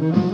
Mm-hmm.